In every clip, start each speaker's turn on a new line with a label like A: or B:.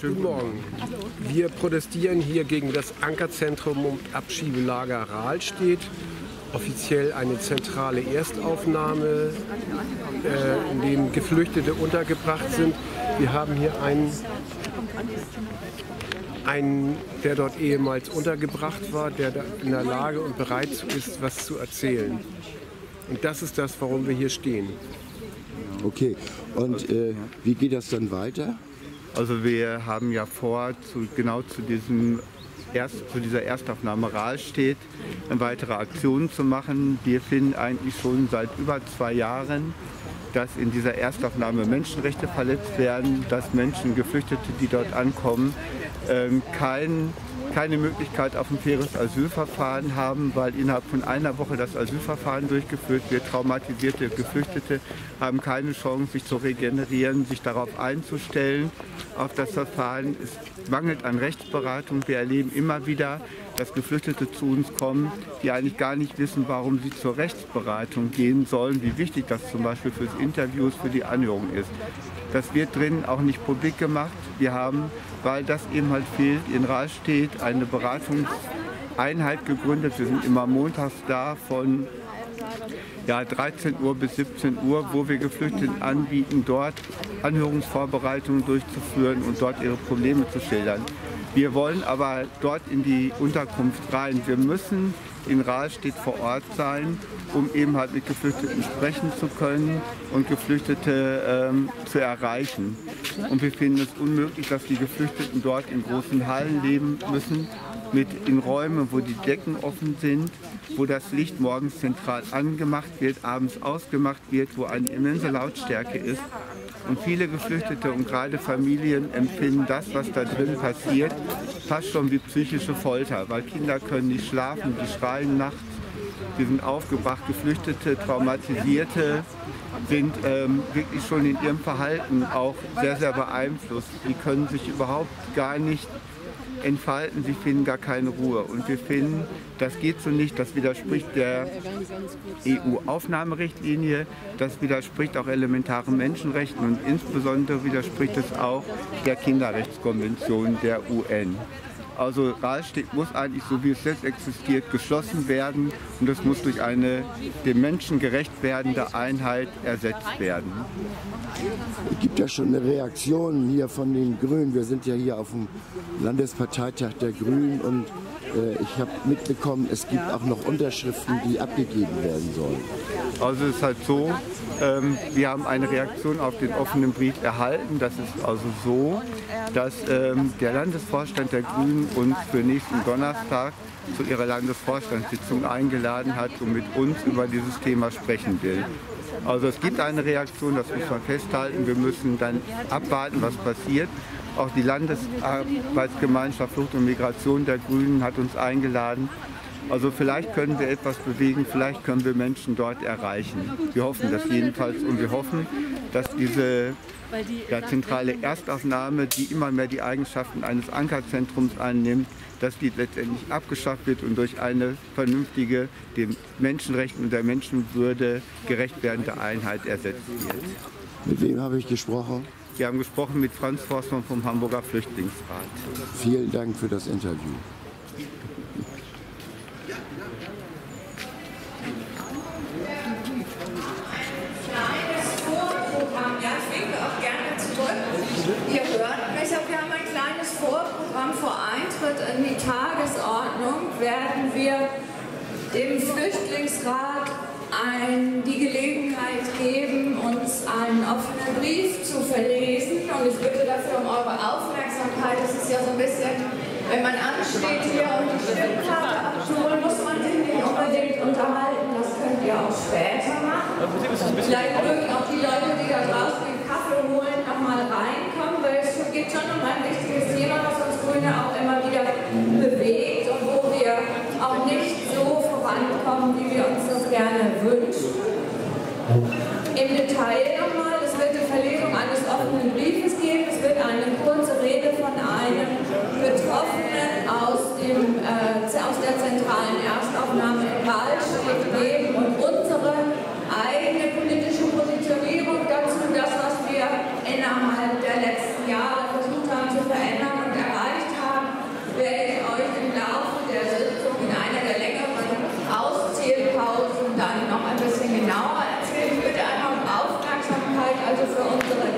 A: Guten Morgen. Wir protestieren hier gegen das Ankerzentrum und Abschiebelager Rahlstedt. Offiziell eine zentrale Erstaufnahme, äh, in dem Geflüchtete untergebracht sind. Wir haben hier einen, einen, der dort ehemals untergebracht war, der in der Lage und bereit ist, was zu erzählen. Und das ist das, warum wir hier stehen.
B: Okay, und äh, wie geht das dann weiter?
C: Also wir haben ja vor, zu, genau zu, diesem Erst, zu dieser Erstaufnahme Rahlstedt weitere Aktionen zu machen. Wir finden eigentlich schon seit über zwei Jahren, dass in dieser Erstaufnahme Menschenrechte verletzt werden, dass Menschen, Geflüchtete, die dort ankommen, ähm, kein keine Möglichkeit auf ein faires Asylverfahren haben, weil innerhalb von einer Woche das Asylverfahren durchgeführt wird. Traumatisierte Geflüchtete haben keine Chance, sich zu regenerieren, sich darauf einzustellen, auf das Verfahren. Es mangelt an Rechtsberatung. Wir erleben immer wieder, dass Geflüchtete zu uns kommen, die eigentlich gar nicht wissen, warum sie zur Rechtsberatung gehen sollen, wie wichtig das zum Beispiel für das Interviews, für die Anhörung ist. Das wird drinnen auch nicht publik gemacht. Wir haben, weil das eben halt fehlt, in Rahlstedt eine Beratungseinheit gegründet. Wir sind immer montags da von ja, 13 Uhr bis 17 Uhr, wo wir Geflüchteten anbieten, dort Anhörungsvorbereitungen durchzuführen und dort ihre Probleme zu schildern. Wir wollen aber dort in die Unterkunft rein. Wir müssen in Rahlstedt vor Ort sein, um eben halt mit Geflüchteten sprechen zu können und Geflüchtete ähm, zu erreichen. Und wir finden es unmöglich, dass die Geflüchteten dort in großen Hallen leben müssen, mit in Räumen, wo die Decken offen sind, wo das Licht morgens zentral angemacht wird, abends ausgemacht wird, wo eine immense Lautstärke ist. Und viele Geflüchtete und gerade Familien empfinden das, was da drin passiert, fast schon wie psychische Folter, weil Kinder können nicht schlafen, die schreien nachts, die sind aufgebracht, Geflüchtete, Traumatisierte sind ähm, wirklich schon in ihrem Verhalten auch sehr, sehr beeinflusst. Die können sich überhaupt gar nicht entfalten, sie finden gar keine Ruhe. Und wir finden, das geht so nicht, das widerspricht der EU-Aufnahmerichtlinie, das widerspricht auch elementaren Menschenrechten und insbesondere widerspricht es auch der Kinderrechtskonvention der UN. Also Rahlstedt muss eigentlich, so wie es jetzt existiert, geschlossen werden und es muss durch eine dem Menschen gerecht werdende Einheit ersetzt werden.
B: Es gibt ja schon eine Reaktion hier von den Grünen. Wir sind ja hier auf dem Landesparteitag der Grünen und äh, ich habe mitbekommen, es gibt auch noch Unterschriften, die abgegeben werden sollen.
C: Also es ist halt so, ähm, wir haben eine Reaktion auf den offenen Brief erhalten. Das ist also so, dass ähm, der Landesvorstand der Grünen uns für nächsten Donnerstag zu ihrer Landesvorstandssitzung eingeladen hat und mit uns über dieses Thema sprechen will. Also es gibt eine Reaktion, das muss man festhalten. Wir müssen dann abwarten, was passiert. Auch die Landesarbeitsgemeinschaft Flucht und Migration der Grünen hat uns eingeladen. Also vielleicht können wir etwas bewegen, vielleicht können wir Menschen dort erreichen. Wir hoffen das jedenfalls und wir hoffen, dass diese ja, zentrale Erstaufnahme, die immer mehr die Eigenschaften eines Ankerzentrums annimmt, dass die letztendlich abgeschafft wird und durch eine vernünftige, dem Menschenrechten und der Menschenwürde gerecht werdende Einheit ersetzt wird.
B: Mit wem habe ich gesprochen?
C: Wir haben gesprochen mit Franz Forstmann vom Hamburger Flüchtlingsrat.
B: Vielen Dank für das Interview.
D: Ihr hört mich, wir haben ein kleines Vorprogramm vor Eintritt in die Tagesordnung, werden wir dem Flüchtlingsrat ein, die Gelegenheit geben, uns einen offenen Brief zu verlesen. Und ich bitte dafür um eure Aufmerksamkeit. Es ist ja so ein bisschen, wenn man ansteht hier und die Stimmkarte abholen, muss man sich nicht unbedingt unterhalten. Das könnt ihr auch später machen. Vielleicht mögen auch die Leute, die da draußen den Kaffee holen, nochmal reinkommen, weil es geht schon um ein wichtiges Thema, was uns Grüne auch immer wieder bewegt und wo wir auch nicht so vorankommen, wie wir uns das gerne wünschen. Im Detail nochmal, es wird die Verlegung eines offenen Briefes geben, es wird eine kurze Rede von einem Betroffenen aus, dem, äh, aus der zentralen Erstaufnahme in Wahlstedt geben und unsere eigene politische Positionierung dazu, das, was wir innerhalb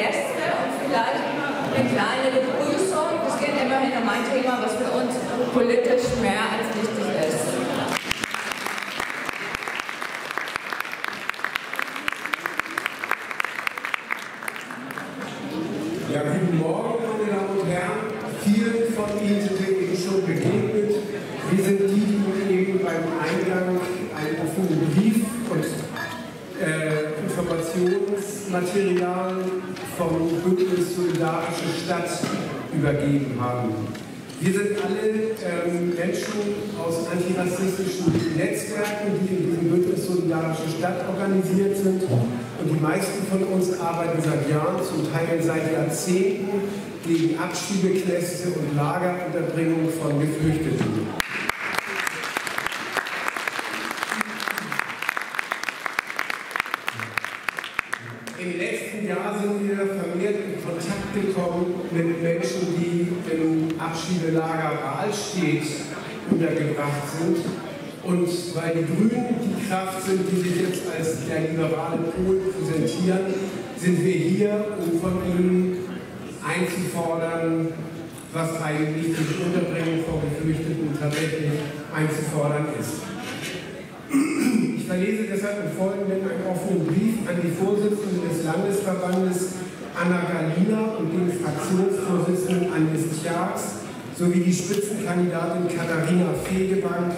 D: Gäste und vielleicht eine kleine Begrüßung. Das geht immerhin um ein Thema, was für uns politisch mehr als wichtig ist.
A: Ja, guten Morgen, meine Damen und Herren. Vielen von Ihnen sind eben schon begegnet. Wir sind die, die eben beim Eingang einen offenen Brief und äh, Informationsmaterial Solidarische Stadt übergeben haben. Wir sind alle ähm, Menschen aus antirassistischen Netzwerken, die in diesem Bündnis Solidarische Stadt organisiert sind. Und die meisten von uns arbeiten seit Jahren, zum Teil seit Jahrzehnten, gegen Abschiebeknäste und Lagerunterbringung von Geflüchteten. Im letzten Jahr sind wir vermehrt in Kontakt gekommen mit Menschen, die im Abschiebelager Rahlstedt untergebracht sind. Und weil die Grünen die Kraft sind, die sich jetzt als der liberale Pol präsentieren, sind wir hier, um von ihnen einzufordern, was eigentlich die Unterbringung von Geflüchteten tatsächlich einzufordern ist. Ich verlese deshalb im Folgenden einen offenen Brief an die Vorsitzende des Landesverbandes Anna Galina und den Fraktionsvorsitzenden Agnes Tjax sowie die Spitzenkandidatin Katharina Fegebank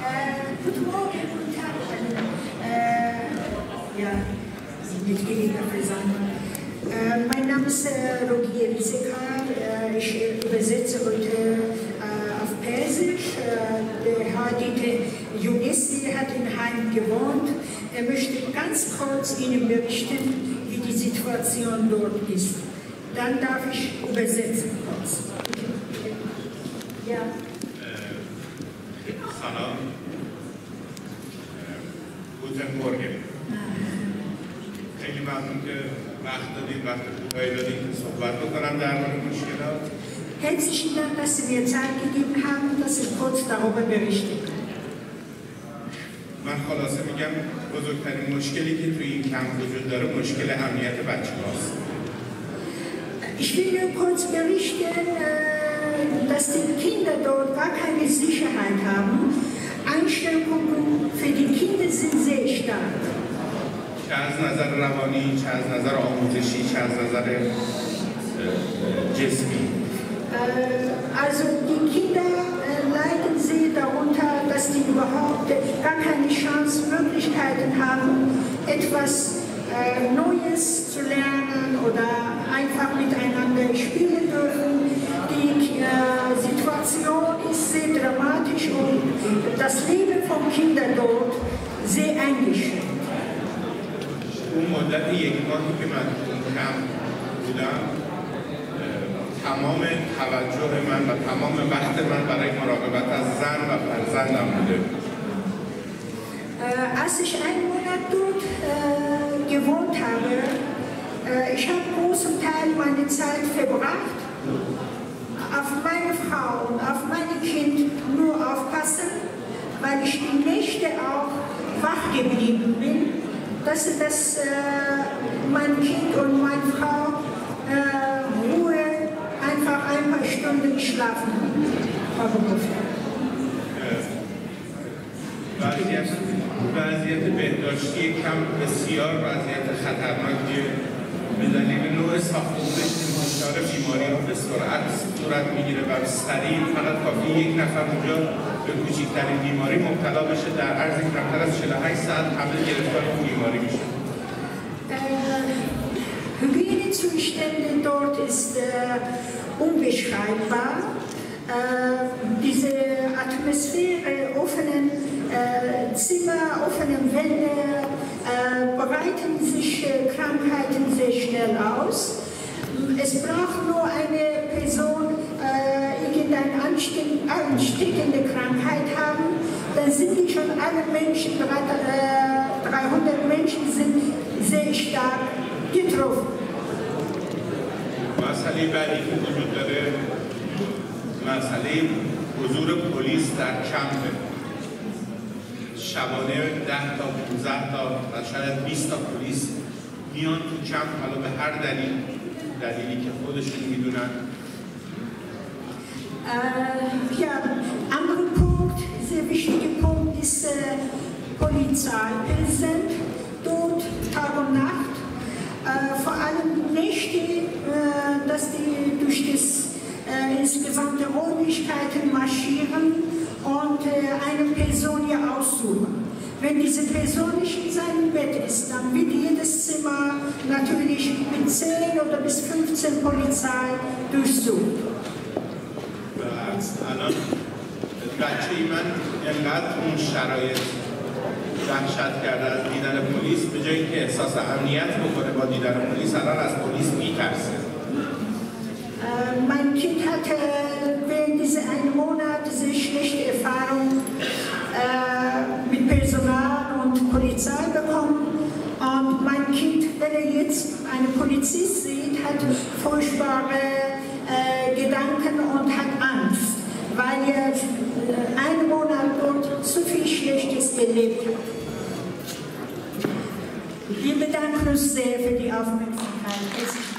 E: Guten Morgen, guten Tag, äh, ja, Mitglieder der Versammlung. Äh, mein Name ist äh, Rogier Sekar. Äh, ich äh, übersetze heute äh, auf Persisch. Äh, der heutige der hat in Heim gewohnt. Er möchte ganz kurz Ihnen berichten, wie die Situation dort ist. Dann darf ich übersetzen kurz. Ja.
F: سلام. گوتن مورگن. خیلی ممنون که وقت دادید وقت خوبایی دادید که صحبت بکنم. در مورد مشکلات.
E: Herzlichen Dank, dass Sie mir Zeit gegeben haben, dass ich kurz darüber berichten kann.
F: من خلاصه میگم بزرگترین مشکلی که توی این کمپ وجود داره مشکل امنیت بچه هاست
E: Ich will nur kurz berichten, dass die Kinder dort gar keine Sicherheit haben. Einschränkungen für die Kinder sind sehr stark.
F: چه از نظر روانی چه از نظر آموزشی چه از نظر اه، جسمی
E: Äh, Also die Kinder
F: مدت یک ماهی که من تو اون کمپ بودم اه، تمام توجه من و تمام وقت من برای مراقبت از زن و فرزندم بوده
E: Äh, als ich einen Monat dort äh, gewohnt habe, äh, ich habe großen Teil meiner Zeit verbracht, auf meine Frau und auf mein Kind nur aufpassen, weil ich die Nächte auch wach geblieben bin, dass das, äh, mein Kind und meine Frau äh, Ruhe einfach ein paar Stunden schlafen haben durften.
F: وضعیت وضعیت بهداشتی کم بسیار وضعیت خطرناکیه به دلیل نوع ساختمونش انتشار بیماری ها به سرعت صورت میگیره و سریع فقط کافی یک نفر اونجا به کوچکترین بیماری مبتلا بشه در عرض کمتر از 48 ساعت همه گرفتار اون بیماری میشه
E: Äh, Zustände dort ist äh, unbeschreibbar. Äh, diese Atmosphäre, offenen äh, Zimmer, offenen Wände, äh, breiten sich äh, Krankheiten sehr schnell aus. Es braucht nur eine Person, äh, irgendeine ansteckende Krankheit haben, dann sind die schon alle Menschen, 300 Menschen sind sehr stark getroffen.
F: مسئله بعدی که وجود داره مسئله حضور پلیس در کمپه شبانه 10 تا 15 تا و شاید 20 تا پلیس میان تو کمپ حالا به هر دلیل دلیلی که خودشون می‌دونن
E: Äh, ja, anderer Punkt, sehr wichtiger Punkt ist äh, Polizei präsent, dort Tag und Nacht. Äh, vor allem Nächte, äh, dass die durch das äh, insgesamte Räumlichkeiten marschieren und äh, eine Person hier aussuchen. Wenn diese Person nicht in seinem Bett ist, dann wird jedes Zimmer natürlich mit 10 oder bis 15 Polizei durchsucht.
F: و الان بچه من انقدر اون شرایط وحشت کرده از دیدن پلیس به جایی که احساس امنیت بکنه با دیدن پلیس الان از پلیس میترسه
E: Äh, mein Kind hatte während dieser einen Monat sehr schlechte Erfahrungen äh, mit Personal und Polizei bekommen. Und mein Kind, wenn er jetzt einen Polizist sieht, hat furchtbare äh, weil er äh, einen Monat dort zu viel Schlechtes erlebt hat. Wir bedanken uns sehr für die Aufmerksamkeit.